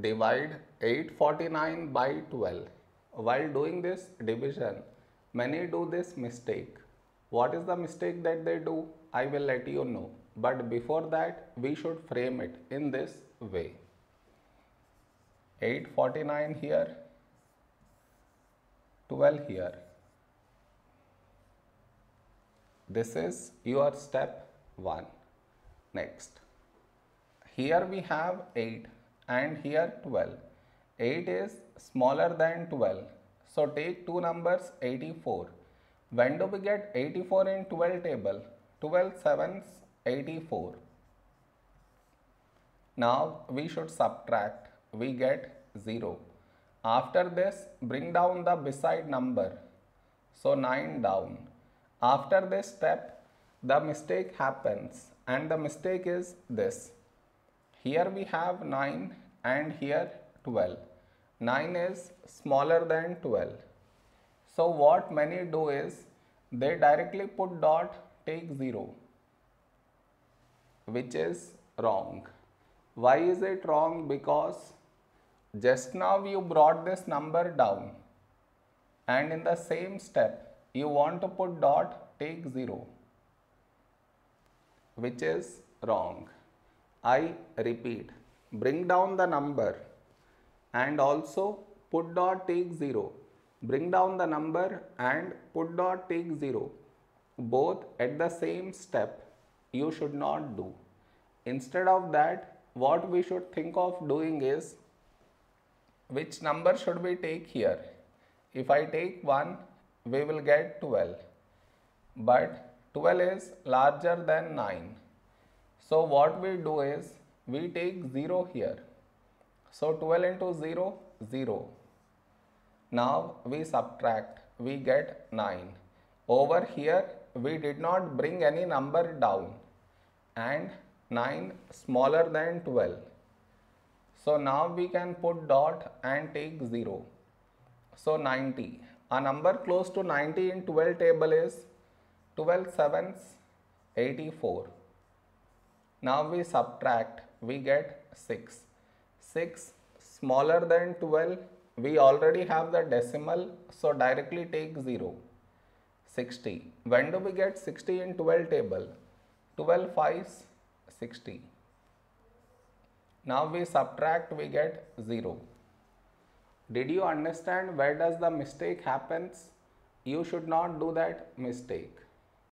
divide 849 by 12. While doing this division, many do this mistake. What is the mistake that they do? I will let you know. But before that, we should frame it in this way. 849 here, 12 here. This is your step 1. Next, here we have 8 and here 12. 8 is smaller than 12. So take two numbers 84. When do we get 84 in 12 table? 12 sevens 84. Now we should subtract. We get 0. After this bring down the beside number. So 9 down. After this step the mistake happens and the mistake is this. Here we have 9 and here 12. 9 is smaller than 12. So what many do is they directly put dot take 0 which is wrong. Why is it wrong? Because just now you brought this number down and in the same step you want to put dot take 0 which is wrong. I repeat bring down the number and also put dot take 0 bring down the number and put dot take 0 both at the same step you should not do. Instead of that what we should think of doing is which number should we take here? If I take 1 we will get 12 but 12 is larger than 9 so what we do is we take 0 here. So 12 into 0 0 now we subtract we get 9 over here we did not bring any number down. And 9 smaller than 12 so now we can put dot and take 0 so 90 a number close to 90 in 12 table is 12 sevens 84 now we subtract we get 6 6 smaller than 12 we already have the decimal so directly take 0 60 when do we get 60 in 12 table? 12 5s 60 now we subtract we get 0 did you understand where does the mistake happens? You should not do that mistake